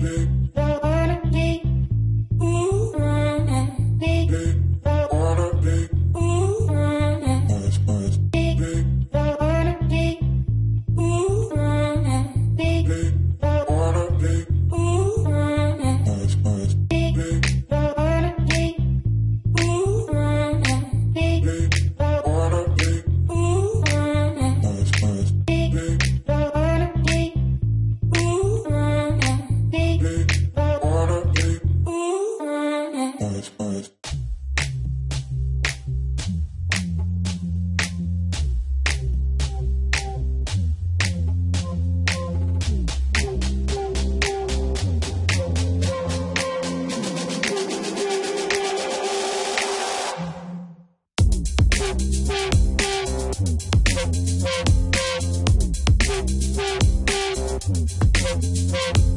baby. Thank you.